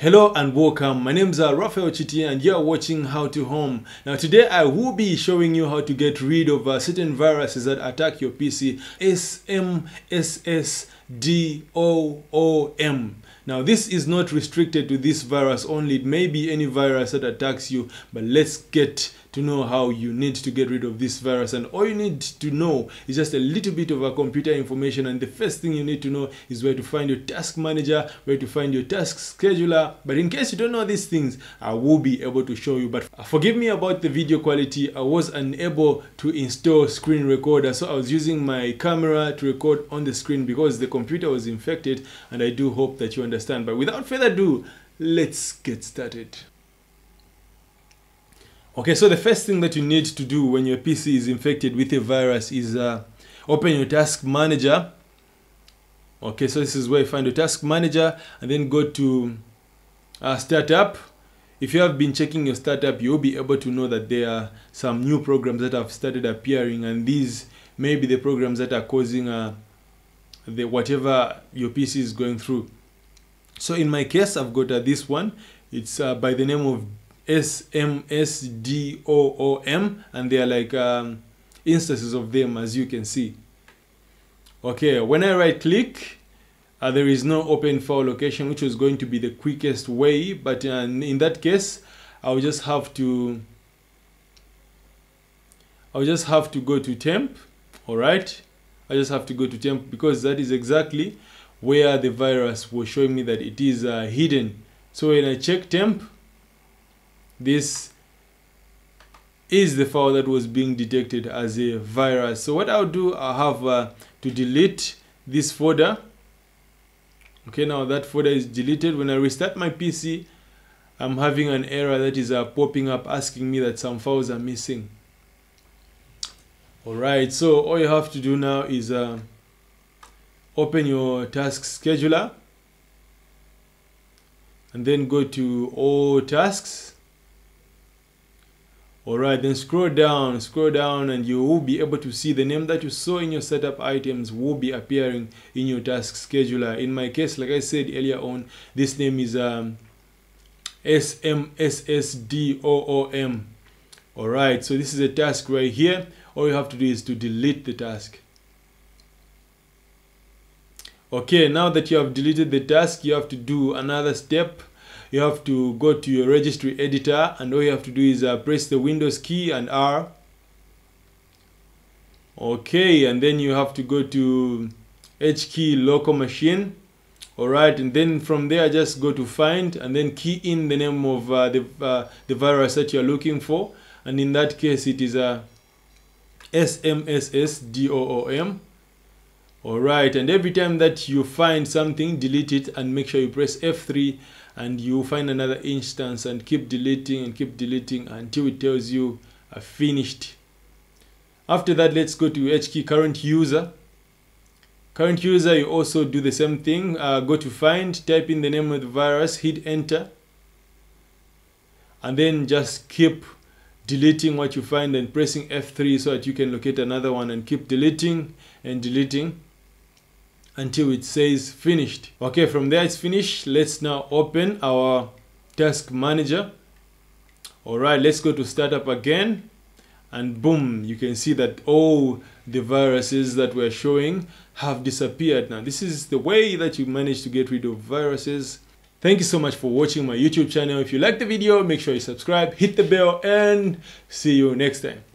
Hello and welcome. My name is uh, Raphael Chiti and you're watching How to Home. Now today I will be showing you how to get rid of uh, certain viruses that attack your PC. SMSSDOOM. Now this is not restricted to this virus only. It may be any virus that attacks you, but let's get to know how you need to get rid of this virus. And all you need to know is just a little bit of a computer information. And the first thing you need to know is where to find your task manager where to find your task scheduler. But in case you don't know these things i will be able to show you. But forgive me about the video quality. I was unable to install screen recorder. So i was using my camera to record on the screen because the computer was infected. And i do hope that you understand. But without further ado let's get started Okay, so the first thing that you need to do when your PC is infected with a virus is uh, open your task manager. Okay, so this is where you find your task manager and then go to uh, startup. If you have been checking your startup, you'll be able to know that there are some new programs that have started appearing and these may be the programs that are causing uh, the whatever your PC is going through. So in my case, I've got uh, this one. It's uh, by the name of SMSDOOM and they are like um, instances of them as you can see. Okay, when I right click, uh, there is no open file location which was going to be the quickest way but uh, in that case I'll just have to I'll just have to go to temp alright I just have to go to temp because that is exactly where the virus was showing me that it is uh, hidden so when I check temp this is the file that was being detected as a virus. So what I'll do I'll have uh, to delete this folder. Okay now that folder is deleted. When I restart my PC I'm having an error that is uh, popping up asking me that some files are missing. Alright so all you have to do now is uh, open your task scheduler and then go to all tasks Alright, then scroll down, scroll down and you will be able to see the name that you saw in your setup items will be appearing in your task scheduler. In my case, like I said earlier on, this name is um, SMSSDOOM. Alright, so this is a task right here. All you have to do is to delete the task. Okay, now that you have deleted the task, you have to do another step you have to go to your registry editor and all you have to do is uh, press the Windows key and R. Okay and then you have to go to H key local machine. Alright and then from there just go to find and then key in the name of uh, the, uh, the virus that you're looking for. And in that case it is a uh, SMSSDOOM alright and every time that you find something delete it and make sure you press F3 and you find another instance and keep deleting and keep deleting until it tells you uh, finished. After that let's go to HKey current user. Current user you also do the same thing. Uh, go to find type in the name of the virus hit enter. And then just keep deleting what you find and pressing F3 so that you can locate another one and keep deleting and deleting until it says finished. Okay from there it's finished. Let's now open our task manager. All right let's go to startup again. And boom you can see that all the viruses that we're showing have disappeared. Now this is the way that you manage to get rid of viruses. Thank you so much for watching my youtube channel. If you like the video make sure you subscribe hit the bell and see you next time